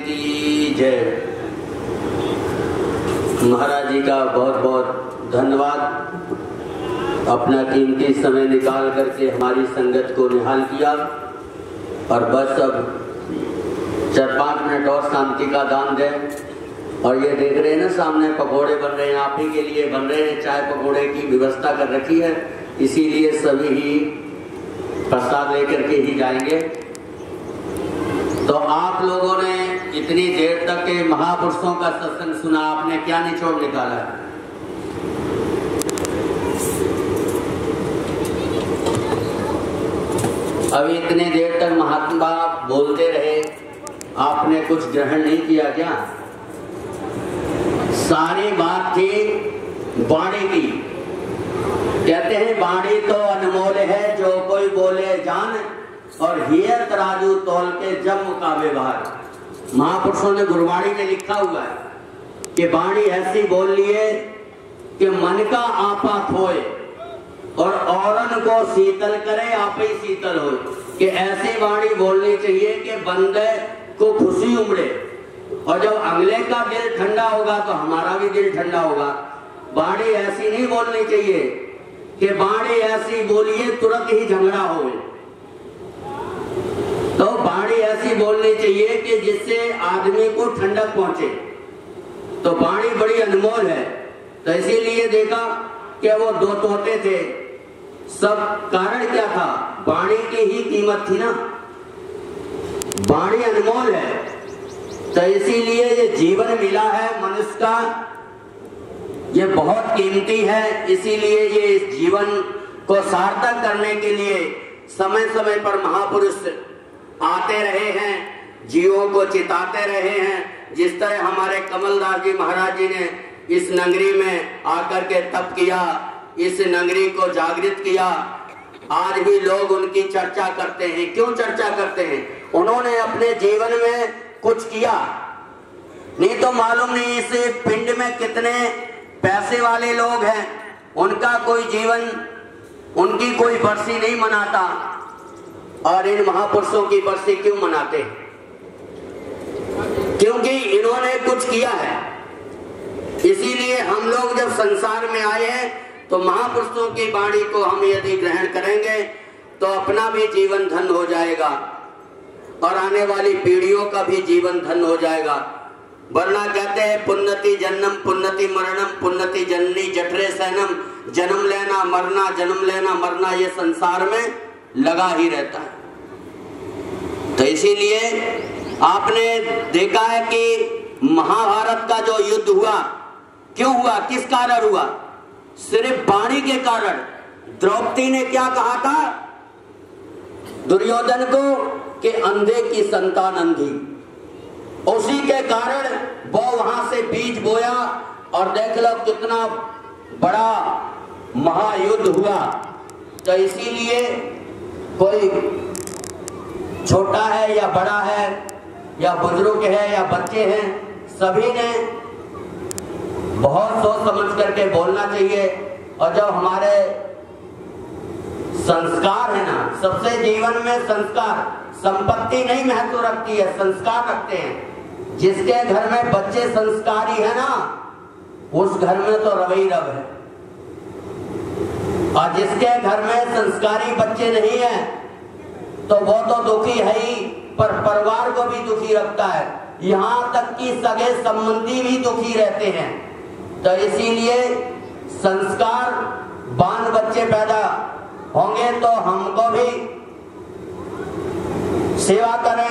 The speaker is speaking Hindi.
की जय। महाराज जी का बहुत बहुत धन्यवाद। अपना कीमती समय निकाल करके हमारी संगत को निहाल किया। और बस अब चार पाँच मिनट और शांति का दान दें। और ये देख रहे हैं ना सामने पकोड़े बन रहे हैं, आप ही के लिए बन रहे हैं। चाय पकोड़े की व्यवस्था कर रखी है। इसीलिए सभी ही प्रसाद लेकर के ही जाएँगे। तो आप लोगों ने इतनी देर तक के महापुरुषों का सत्संग सुना, आपने क्या निचोड़ निकाला? अभी इतनी देर तक महात्मा बोलते रहे, आपने कुछ ग्रहण नहीं किया क्या? सारी बात थी बाणी की। कहते हैं बाणी तो अनमोल है, जो कोई बोले जान, और हियर तराजू तोल के जब मुकाबे बाहर महापुरुषों ने गुरबाणी में लिखा हुआ है कि बाणी ऐसी बोल लिए कि मन का आपा खोए और औरन को शीतल करे, आप ही शीतल हो कि ऐसी वाणी बोलनी चाहिए कि बंदे को खुशी उमड़े। और जब अगले का दिल ठंडा होगा तो हमारा भी दिल ठंडा होगा। बाणी ऐसी नहीं बोलनी चाहिए कि बाणी ऐसी बोलिए तुरंत ही झगड़ा हो ऐसी बोलनी चाहिए कि जिससे आदमी को ठंडक पहुँचे। तो बाणी बड़ी अनमोल है। तो इसीलिए देखा कि वो दो तोते थे। सब कारण क्या था? बाणी की ही कीमत थी ना। बाणी अनमोल है। तो इसीलिए ये जीवन मिला है मनुष्य का। ये बहुत कीमती है। इसीलिए ये इस जीवन को सार्थक करने के लिए समय समय पर महापुरुष आते रहे हैं जीवों को चिताते रहे हैं। जिस तरह हमारे कमलदास जी महाराज जी ने इस नगरी में आकर के तप किया, इस नगरी को जागृत किया, आज भी लोग उनकी चर्चा करते हैं। क्यों चर्चा करते हैं? उन्होंने अपने जीवन में कुछ किया। नहीं तो मालूम नहीं इस पिंड में कितने पैसे वाले लोग हैं। उनका कोई जीवन, उनकी कोई बरसी नहीं मनाता। और इन महापुरुषों की बरसी क्यों मनाते हैं? क्योंकि इन्होंने कुछ किया है। इसीलिए हम लोग जब संसार में आए हैं तो महापुरुषों की वाणी को हम यदि ग्रहण करेंगे तो अपना भी जीवन धन हो जाएगा और आने वाली पीढ़ियों का भी जीवन धन हो जाएगा। वरना कहते हैं पुन्नति जन्म पुन्नति मरणम पुन्नति जननी जठरे सैनम, जन्म लेना मरना, जन्म लेना मरना, ये संसार में लगा ही रहता है। तो इसीलिए आपने देखा है कि महाभारत का जो युद्ध हुआ, क्यों हुआ, किस कारण हुआ? सिर्फ़ वाणी के कारण। द्रौपदी ने क्या कहा था? दुर्योधन को कि अंधे की संतान अंधी। उसी के कारण वो वहाँ से बीज बोया और देख लो कितना बड़ा महायुद्ध हुआ। तो इसीलिए कोई छोटा है या बड़ा है, या बुज़ुर्ग है या बच्चे हैं, सभी ने बहुत सोच समझ करके बोलना चाहिए। और जो हमारे संस्कार है ना, सबसे जीवन में संस्कार, संपत्ति नहीं महत्व रखती है, संस्कार रखते हैं। जिसके घर में बच्चे संस्कारी है ना, उस घर में तो रवई रव है। और जिसके घर में संस्कारी बच्चे नहीं है तो वो तो दुखी है ही, पर परिवार को भी दुखी रखता है। यहाँ तक कि सगे संबंधी भी दुखी रहते हैं। तो इसीलिए संस्कार बान बच्चे पैदा होंगे तो हमको भी सेवा करेंगे।